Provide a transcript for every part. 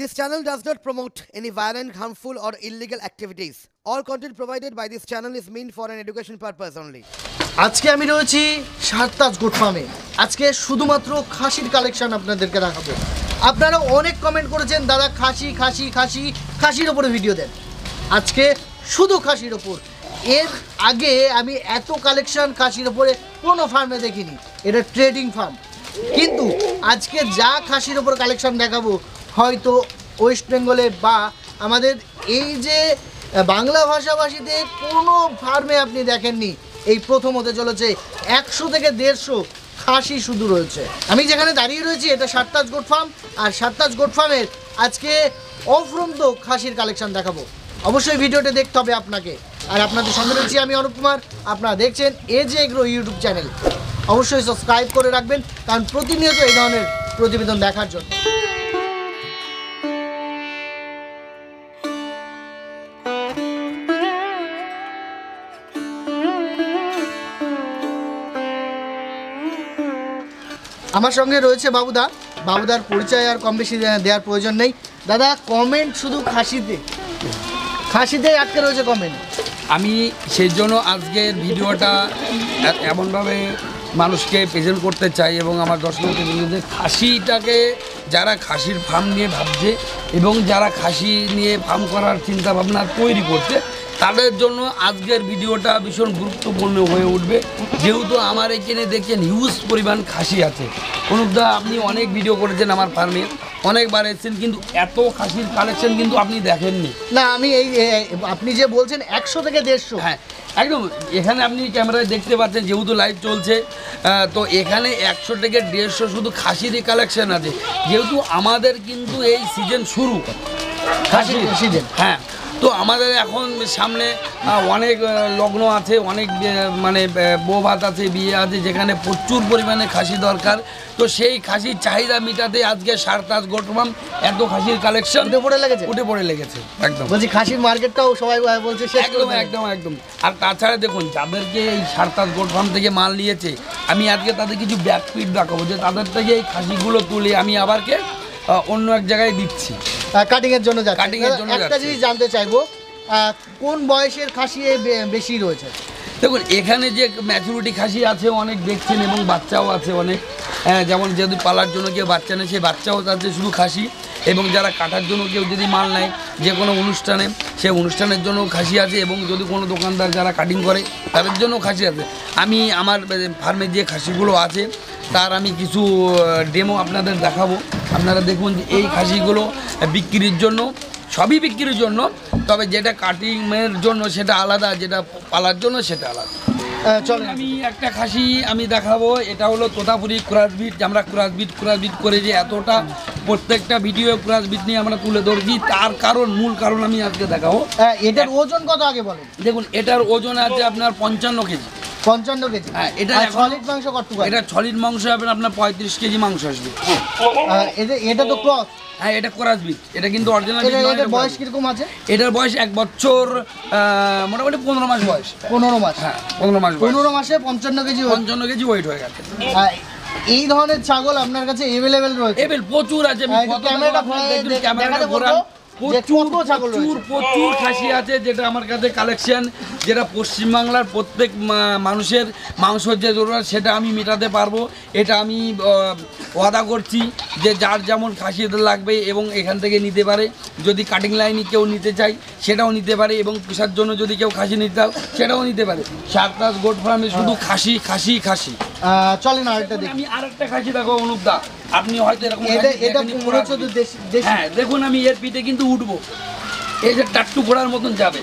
This channel does not promote any violent, harmful, or illegal activities. All content provided by this channel is meant for an education purpose only. আজকে আমি রয়েছি Sartaj goat ফার্মে আজকে শুধুমাত্র খাসির collection আপনাদেরকে দেখাবো। আপনারা অনেক কমেন্ট করেছেন দাদা খাসি খাসি খাসি খাসির ওপরে ভিডিও দেন। আজকে শুধু খাসির ওপর। এর আগে আমি এত কালেকশন খাসির ওপরে কোনো ফার্মে দেখিনি। এটা ট্রেডিং ফার্ম কিন্তু আজকে যা খাসির ওপর কালেকশন দেখাবো হয়তো ওয়েস্ট বেঙ্গলে বা আমাদের এই যে বাংলা ভাষাভাষীতে কোনো ফার্মে আপনি দেখেননি, এই প্রথম হতে চলেছে একশো থেকে দেড়শো খাসি শুধু রয়েছে। আমি যেখানে দাঁড়িয়ে রয়েছি, এটা সাততাজ গোট ফার্ম, আর সাততাজ গোট ফার্মের আজকে অফরন্ত খাসির কালেকশন দেখাবো। অবশ্যই ভিডিওটা দেখতে হবে আপনাকে। আর আপনাদের সঙ্গে রয়েছি আমি অনুপ কুমার। আপনারা দেখছেন এ যে এগ্রো ইউটিউব চ্যানেল। অবশ্যই সাবস্ক্রাইব করে রাখবেন, কারণ প্রতিনিয়ত এই ধরনের প্রতিবেদন দেখার জন্য। আমার সঙ্গে রয়েছে বাবুদা। বাবুদার পরিচয় আর কম বেশি দেওয়ার প্রয়োজন নেই। দাদা কমেন্ট শুধু খাসিতে। খাসিতে আটকে রয়েছে কমেন্ট আমি সেই জন্য আজকের ভিডিওটা এমনভাবে মানুষকে প্রেজেন্ট করতে চাই এবং আমার দর্শকদের বলি যে খাসিটাকে যারা খাসির ফার্ম নিয়ে ভাবছে এবং যারা খাসি নিয়ে ফার্ম করার চিন্তা ভাবনা তৈরি করছে তাদের জন্য আজকের ভিডিওটা ভীষণ গুরুত্বপূর্ণ হয়ে উঠবে। যেহেতু আমার এখানে দেখছেন হিউজ পরিমাণ খাসি আছে। অনুপদা আপনি অনেক ভিডিও করেছেন আমার ফার্মে অনেকবার এসেছেন কিন্তু এত খাসির কালেকশন কিন্তু আপনি দেখেননি। না আমি এই আপনি যে বলছেন একশো থেকে দেড়শো। হ্যাঁ একদম। এখানে আপনি ক্যামেরায় দেখতে পাচ্ছেন যেহেতু লাইভ চলছে তো এখানে একশো থেকে দেড়শো শুধু খাসিরই কালেকশন আছে। যেহেতু আমাদের কিন্তু এই সিজন শুরু। খাসির সিজন হ্যাঁ তো আমাদের এখন সামনে অনেক লগ্ন আছে অনেক মানে বউ ভাত আছে বিয়ে আছে যেখানে প্রচুর পরিমাণে খাসি দরকার। তো সেই খাসির চাহিদা মিটাতে আজকে সার তাজ গোটমাম এত খাসির কালেকশন উঠে পড়ে লেগেছে? উঠে পড়ে লেগেছে একদম। বলছি খাসির মার্কেটটাও সবাই বলছে একদম একদম একদম। আর তাছাড়া দেখুন যাদেরকে এই সারতাস গোট ফার্ম থেকে মাল নিয়েছে আমি আজকে তাদের কিছু ব্যাকপিট দেখাবো যে তাদের থেকে এই খাসিগুলো তুলে আমি আবারকে অন্য এক জায়গায় দিচ্ছি। কাটিং এর জন্য যাচ্ছে। একটা। জিনিস জানতে চাইব কোন বয়সের খাসি বেশি রয়েছে? দেখুন এখানে যে ম্যাচুরিটি খাসি আছে অনেক দেখছেন এবং বাচ্চাও আছে অনেক। হ্যাঁ, যেমন যদি পালার জন্য কেউ বাচ্চা নেয় সেই বাচ্চাও আছে শুধু খাসি। এবং যারা কাটার জন্য কেউ যদি মাল নেয় যে কোনো অনুষ্ঠানে সে অনুষ্ঠানের জন্য খাসি আছে এবং যদি কোনো দোকানদার যারা কাটিং করে তাদের জন্য খাসি আছে। আমি আমার ফার্মে যে খাসিগুলো আছে তার আমি কিছু ডেমো আপনাদের দেখাবো। আপনারা দেখুন যে এই খাসিগুলো বিক্রির জন্য সবই বিক্রির জন্য তবে যেটা কাটিংয়ের জন্য সেটা আলাদা যেটা পালার জন্য সেটা আলাদা। চলেন। আমি একটা খাসি আমি দেখাবো এটা হলো তোতাপুরি ক্রাসবিট আমরা ক্রাসবিট ক্রাসবিট করে যে এতটা প্রত্যেকটা ভিডিও ক্রাসবিট নিয়ে আমরা তুলে ধরছি তার কারণ মূল কারণ আমি আজকে দেখাবো। আহ, এটার ওজন কত আগে বলেন? দেখুন এটার ওজন আছে আপনার পঞ্চান্ন কেজি। পঞ্চান্ন কেজি। হ্যাঁ, এটা সলিড মাংস এটা মাংস হবে আপনার পঁয়ত্রিশ কেজি মাংস আসবে। এটা এটা তো ক্রস। হ্যাঁ এটা এটা কিন্তু অরিজিনাল এটা বয়স কীরকম আছে? এটার বয়স এক বছর মোটামুটি পনেরো মাস বয়স। পনেরো মাস। হ্যাঁ পনেরো মাস পনেরো মাসে পঞ্চান্ন কেজি পঞ্চান্ন কেজি ওয়েট হয়ে গেছে। এই ধরনের ছাগল আপনার কাছে এভেলেবেল রয়েছে? প্রচুর আছে। হ্যাঁ, ক্যামেরাটা দেখাবো প্রচুর প্রচুর প্রচুর খাসি আছে যেটা আমার কাছে কালেকশন যেটা পশ্চিমবাংলার প্রত্যেক মানুষের মাংসের যে জরুরত সেটা আমি মেটাতে পারব। এটা আমি ওয়াদা করছি যে যার যেমন খাসি লাগবে এবং এখান থেকে নিতে পারে। যদি কাটিং লাইনে কেউ নিতে চাই সেটাও নিতে পারে এবং পেশার জন্য যদি কেউ খাসি নিতে চাও সেটাও নিতে পারে। সারতাস গোট ফার্মে শুধু খাসি খাসি খাসি। আহ, চলেন আরেকটা দেখি। আমি আরেকটা খাসি দেখো অনুপদা আপনি হয়তো এরকম হ্যাঁ দেখুন আমি এর পিঠে কিন্তু উঠবো। এই যে টাট্টু ঘোড়ার মতন যাবে।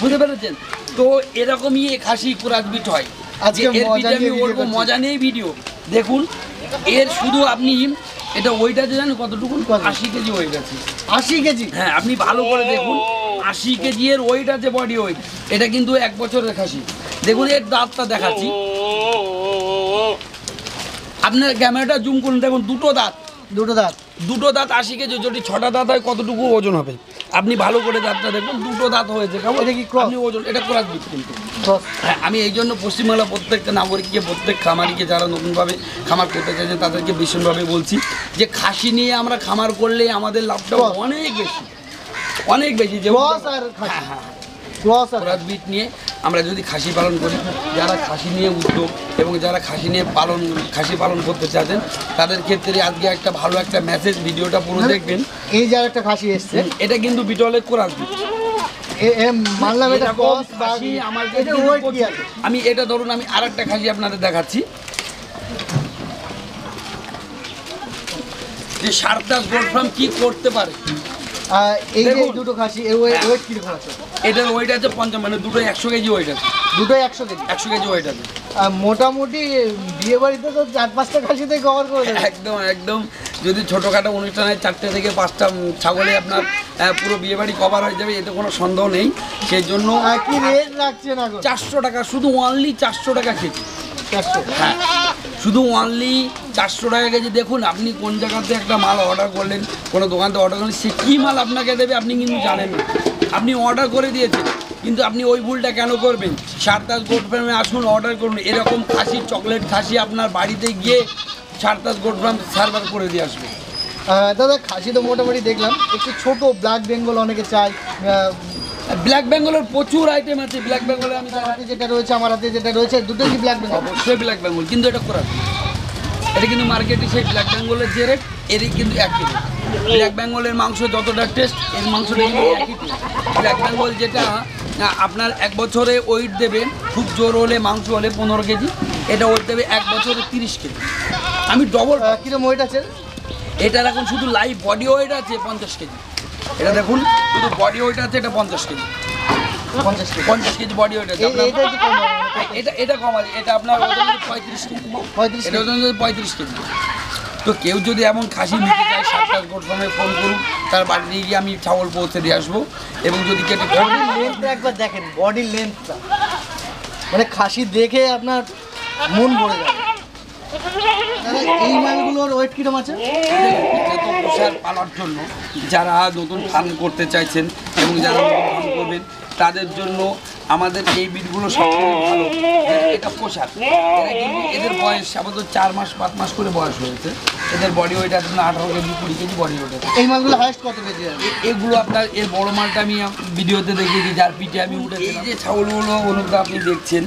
বুঝতে পেরেছেন? তো এরকমই এই খাসি কুরাজ বিট হয়। আজকে এর মজা পিঠে আমি উঠবো মজা নেই ভিডিও। দেখুন এর শুধু আপনি এটা ওইট আছে জানেন কতটুকু? কত? আশি কেজি ওয়েট আছে। আশি কেজি? হ্যাঁ আপনি ভালো করে দেখুন আশি কেজি এর ওয়েট আছে বডি ওয়েট এটা কিন্তু এক বছরের খাসি। দেখুন এর দাঁতটা দেখাচ্ছি। আপনার ক্যামেরাটা জুম করুন দেখুন দুটো দাঁত। দুটো দাঁত। দুটো দাঁত আশি কেজি যদি ছটা দাঁত হয় কতটুকু ওজন হবে? আপনি ভালো করে দাঁতটা দেখুন দুটো দাঁত হয়েছে। কেমন? এটা কি? আপনি ওজন এটা ক্রস বিট কিন্তু। হ্যাঁ আমি এই জন্য পশ্চিমবাংলা প্রত্যেকটা নাগরিককে প্রত্যেক খামারিকে যারা নতুনভাবে খামার করতে চাইছেন তাদেরকে ভীষণভাবে বলছি যে খাসি নিয়ে আমরা খামার করলে আমাদের লাভটা। অনেক বেশি অনেক বেশি যে আর হ্যাঁ হ্যাঁ। ক্রস আর ক্রস বিট নিয়ে আমরা যদি খাসি পালন করি যারা খাসি নিয়ে উদ্যোগ এবং যারা খাসি নিয়ে পালন খাসি পালন করতে চাচ্ছেন তাদের ক্ষেত্রে আজকে একটা ভালো একটা মেসেজ ভিডিওটা পুরো দেখবেন। এই যার একটা খাসি এসছে। এটা কিন্তু বিটলের কোরাস বিট। এ- এ মানলাম এটা এরকম ক্রস বা খাসি আমার এটা কিন্তু ওয়েট কি প্রচুর। আছে? আমি এটা ধরুন আমি আর একটা খাসি আপনাদের দেখাচ্ছি। যে সারদাস গোল্ড ফার্ম কি করতে পারে? এই যে দেখুন। দুটো খাসি এর ওয়েট আছে? এটার ওয়েট আছে পঞ্চাশ মানে দুটো একশো কেজি ওয়েট আছে। দুটো কেজি। একশো কেজি ওয়েট আছে। মোটামুটি বিয়ে বাড়িতে তো চার পাঁচটা খাসিতে কভার করে দেবে। একদম একদম। যদি ছোটোখাটো অনুষ্ঠানে চারটে থেকে পাঁচটা ছাগলে আপনার পুরো বিয়ে বাড়ি কভার হয়ে যাবে এতে কোনো সন্দেহ নেই। সেই জন্য কি রেট রাখছে না চারশো টাকা শুধু অনলি চারশো টাকা কেজি। চারশো। হ্যাঁ। শুধু অনলি চারশো টাকা কেজি। দেখুন আপনি কোন জায়গাতে একটা মাল অর্ডার করলেন কোনো দোকান থেকে অর্ডার করলেন সে কী মাল আপনাকে দেবে আপনি কিন্তু জানেন না। আপনি অর্ডার করে দিয়েছেন কিন্তু আপনি ওই ভুলটা কেন করবেন? সারতাস গোট ফার্মে আসুন অর্ডার করুন। এরকম খাসি চকলেট খাসি আপনার বাড়িতে গিয়ে সারতাস গোট ফার্ম সার্ভার করে দিয়ে আসবে। দাদা খাসি তো মোটামুটি দেখলাম। একটু ছোট ব্ল্যাক বেঙ্গল অনেকে আহ, ব্ল্যাক বেঙ্গলের প্রচুর আইটেম আছে। ব্ল্যাক বেঙ্গলে আমি আমার হাতে যেটা রয়েছে আমার হাতে যেটা রয়েছে দুটো কি ব্ল্যাক বেঙ্গল অবশ্যই ব্ল্যাক বেঙ্গল কিন্তু এটা করা এটা কিন্তু মার্কেটে সেই ব্ল্যাক বেঙ্গলের যে রেট এরই কিন্তু একই রেট ব্ল্যাক বেঙ্গলের মাংস যতটা টেস্ট এর মাংসটা কিন্তু একই ব্ল্যাক বেঙ্গল যেটা আপনার এক বছরে ওয়েট দেবে খুব জোর হলে মাংস হলে পনেরো কেজি এটা ওয়েট দেবে এক বছরে তিরিশ কেজি। আমি ডবল কিরম ওয়েট আছে? এটার এখন শুধু লাইভ বডি ওয়েট আছে পঞ্চাশ কেজি। এটা দেখুন শুধু বডি ওয়েট আছে এটা পঞ্চাশ কেজি। পঞ্চাশ কেজি পঞ্চাশ কেজি বডি ওয়েট আছে। এটা এটা কম আছে এটা আপনার ওজন পঁয়ত্রিশ কেজি। 35 এটা ওজন পঁয়ত্রিশ কেজি। তো কেউ যদি এমন খাসি নিতে চায় সাতটার গোট ফার্মে ফোন করুন তার গিয়ে আমি ছাগল পৌঁছে দিয়ে আসব। এবং যদি কেটে বডির লেন্থটা একবার দেখেন বডির লেন্থটা মানে খাসি দেখে আপনার মন ভরে যাবে। এই মালগুলোর ওয়েট কিরম আছে? তো পালার জন্য যারা নতুন ফার্ম করতে চাইছেন এবং যারা নতুন ফার্ম করবেন তাদের জন্য আমাদের এই বিটগুলো সবথেকে ভালো। এটা পোশাক এদের বয়স আপাতত চার মাস পাঁচ মাস করে বয়স হয়েছে। এদের বডি ওয়েট আপনার আঠারো কেজি কুড়ি কেজি বডি ওয়েট আছে। এই মালগুলো হাইস্ট কত কেজি এগুলো আপনার এর বড় মালটা আমি ভিডিওতে দেখিয়েছি যার পিঠে আমি উঠেছি এই যে ছাগলগুলো অনুপদা আপনি দেখছেন।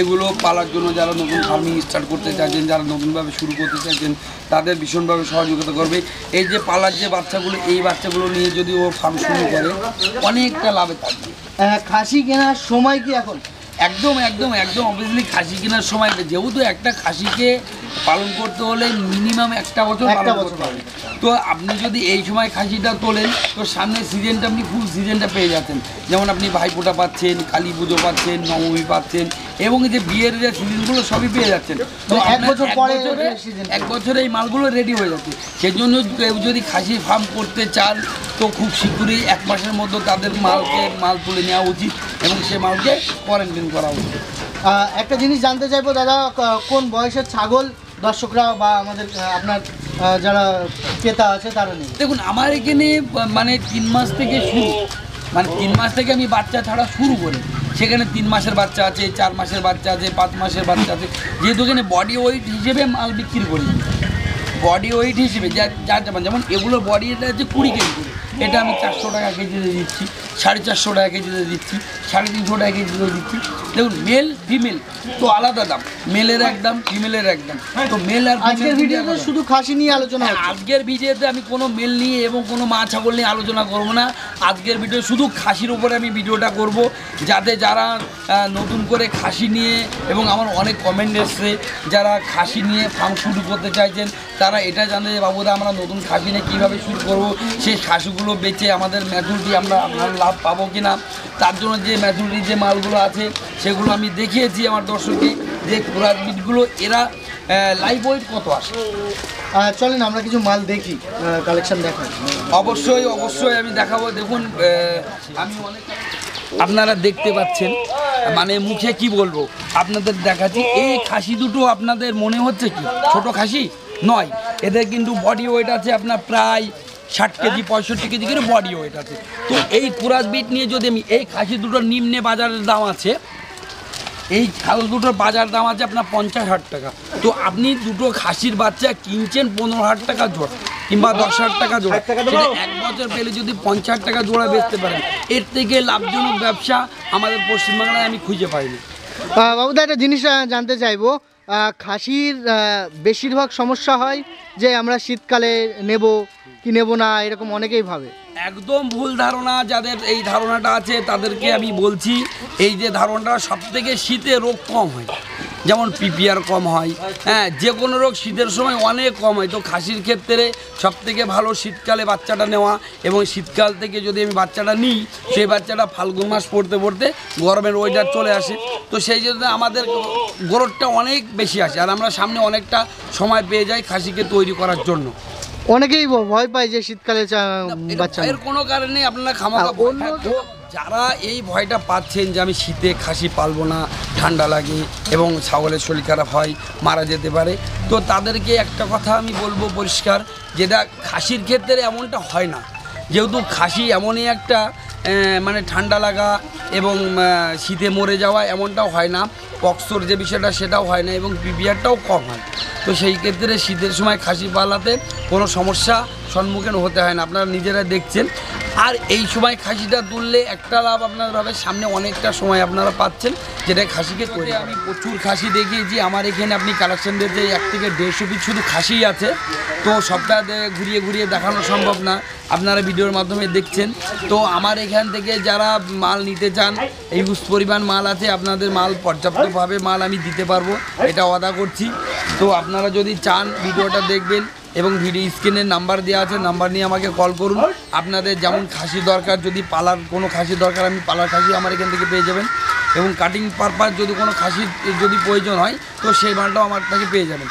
এগুলো পালার জন্য যারা নতুন ফার্মিং স্টার্ট করতে চাইছেন যারা নতুনভাবে শুরু করতে চাইছেন তাদের ভীষণভাবে সহযোগিতা করবে। এই যে পালার যে বাচ্চাগুলো এই বাচ্চাগুলো নিয়ে যদি ও ফার্ম শুরু করে অনেকটা লাভে থাকবে। খাসি কেনার সময় কি এখন? একদম একদম একদম অবভিয়াসলি খাসি কেনার সময় যেহেতু একটা খাসিকে পালন করতে হলে মিনিমাম একটা বছর একটা পালন বছর করতে হবে। তো আপনি যদি এই সময় খাসিটা তোলেন তো সামনের সিজনটা আপনি ফুল সিজনটা পেয়ে যাচ্ছেন। যেমন আপনি ভাইফোঁটা পাচ্ছেন কালী পুজো পাচ্ছেন নবমী পাচ্ছেন এবং এই যে বিয়ের যে সিজনগুলো সবই পেয়ে যাচ্ছেন। তো এক বছর পরে এক বছরে এই মালগুলো রেডি হয়ে যাচ্ছে। সেই জন্য কেউ যদি খাসি ফার্ম করতে চান তো খুব শীঘ্রই এক মাসের মধ্যে তাদের মালকে মাল তুলে নেওয়া উচিত এবং সে মালকে কোয়ারেন্টাইন করা উচিত। একটা জিনিস জানতে চাইব দাদা কোন বয়সের ছাগল দর্শকরা বা আমাদের আপনার যারা ক্রেতা আছে তারা নেই দেখুন আমার এখানে মানে তিন মাস থেকে শুরু। মানে তিন মাস থেকে আমি বাচ্চা ছাড়া শুরু করি। সেখানে তিন মাসের বাচ্চা আছে, চার মাসের বাচ্চা আছে, পাঁচ মাসের বাচ্চা আছে। যেহেতু এখানে বডি ওয়েট হিসেবে মাল বিক্রি করি। বডি ওয়েট হিসেবে যা যা যেমন যেমন এগুলো বডি এটা হচ্ছে কুড়ি কেজি করে। এটা আমি চারশো টাকা কেজিতে দিচ্ছি সাড়ে চারশো টাকা কেজিতে দিচ্ছি সাড়ে তিনশো টাকা কেজিতে দিচ্ছি। দেখুন মেল ফিমেল তো আলাদা দাম। মেলের এক দাম ফিমেলের এক দাম। তো মেল আর আজকের ভিডিওতে শুধু খাসি নিয়ে আলোচনা হচ্ছে। আজকের ভিডিওতে আমি কোনো মেল নিয়ে এবং কোনো মা ছাগল নিয়ে আলোচনা করব না। আজকের ভিডিও শুধু খাসির উপরে আমি ভিডিওটা করব যাতে যারা নতুন করে খাসি নিয়ে এবং আমার অনেক কমেন্ট এসছে যারা খাসি নিয়ে ফার্ম শুরু করতে চাইছেন তারা এটা জানে যে বাবুদা আমরা নতুন খাসি নিয়ে কীভাবে শুরু করব? সেই খাসিগুলো বেচে আমাদের ম্যাচুরিটি আমরা লাভ পাবো কি না তার জন্য যে ম্যাচুরিটি যে মালগুলো আছে সেগুলো আমি দেখিয়েছি আমার দর্শককে যে কোরার বিটগুলো এরা লাইভ ওয়েট কত আসে? চলেন আমরা কিছু মাল দেখি কালেকশন দেখাই অবশ্যই অবশ্যই আমি দেখাবো। দেখুন আমি অনেক আপনারা দেখতে পাচ্ছেন মানে মুখে কি বলব আপনাদের দেখাচ্ছি এই খাসি দুটো আপনাদের মনে হচ্ছে কি? ছোট খাসি? নয়। এদের কিন্তু বডি ওয়েট আছে আপনার প্রায় ষাট কেজি পঁয়ষট্টি কেজি করে বডি ওয়েট আছে তো এই কুরাস বিট নিয়ে যদি আমি এই খাসি দুটোর নিম্নে বাজারের দাম আছে এই ছাগল দুটোর বাজার দাম আছে আপনার পঞ্চাশ হাজার টাকা। তো আপনি দুটো খাসির বাচ্চা কিনছেন পনেরো হাজার টাকা জোড়া কিংবা দশ হাজার টাকা জোড়া। সেটা এক বছর পেলে যদি পঞ্চাশ হাজার টাকা জোড়া বেচতে পারেন এর থেকে লাভজনক ব্যবসা আমাদের পশ্চিমবাংলায় আমি খুঁজে পাইনি। বাবুদা একটা জিনিস জানতে চাইব। খাসির বেশিরভাগ সমস্যা হয় যে আমরা শীতকালে নেব কি নেব না এরকম অনেকেই ভাবে। একদম ভুল ধারণা, যাদের এই ধারণাটা আছে তাদেরকে আমি বলছি, এই যে ধারণাটা সব থেকে শীতে রোগ কম হয়। যেমন পিপিআর কম হয় হ্যাঁ যে কোনো রোগ শীতের সময় অনেক কম হয়। তো খাসির ক্ষেত্রে সব থেকে ভালো শীতকালে বাচ্চাটা নেওয়া এবং শীতকাল থেকে যদি আমি বাচ্চাটা নিই, সেই বাচ্চাটা ফাল্গুন মাস পড়তে পড়তে গরমের ওয়েদার চলে আসে। তো সেই জন্য আমাদের গ্রোথটা অনেক বেশি আসে। আর আমরা সামনে অনেকটা সময় পেয়ে যাই খাসিকে তৈরি করার জন্য। অনেকেই ভয় পায় যে শীতকালে বাচ্চা এর কোনো কারণে আপনারা খামাকা আর অন্য- যারা এই ভয়টা পাচ্ছেন যে আমি শীতে খাসি পালবো না ঠান্ডা লাগে এবং ছাগলের শরীর খারাপ হয় মারা যেতে পারে তো তাদেরকে একটা কথা আমি বলব পরিষ্কার যেটা খাসির ক্ষেত্রে এমনটা হয় না। যেহেতু খাসি এমনই একটা মানে ঠান্ডা লাগা এবং শীতে মরে যাওয়া এমনটাও হয় না। পক্সর যে বিষয়টা সেটাও হয় না এবং পিপিআরটাও কম হয়। তো সেই ক্ষেত্রে শীতের সময় খাসি পালাতে কোনো সমস্যা সম্মুখীন হতে হয় না। আপনারা নিজেরা দেখছেন। আর এই সময় খাসিটা তুললে একটা লাভ আপনার হবে সামনে অনেকটা সময় আপনারা পাচ্ছেন যেটা খাসিকে করে। আমি প্রচুর খাসি দেখিয়েছি আমার এখানে আপনি কালেকশন দিতে এক থেকে দেড়শো পিস শুধু খাসি আছে। তো সবটা ঘুরিয়ে ঘুরিয়ে দেখানো সম্ভব না আপনারা ভিডিওর মাধ্যমে দেখছেন। তো আমার এখান থেকে যারা মাল নিতে চান এই পরিমাণ মাল আছে আপনাদের মাল পর্যাপ্তভাবে মাল আমি দিতে পারব এটা অদা করছি। তো আপনারা যদি চান ভিডিওটা দেখবেন এবং ভিডিও স্ক্রিনের নাম্বার দেওয়া আছে, নাম্বার নিয়ে আমাকে কল করুন। আপনাদের যেমন খাসি দরকার, যদি পালার কোনো খাসি দরকার, আমি পালার খাসি আমার এখান থেকে পেয়ে যাবেন। এবং কাটিং পারপাস যদি কোনো খাসির যদি প্রয়োজন হয়, তো সেই মালটাও আমার থেকে পেয়ে যাবেন।